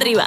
arriba.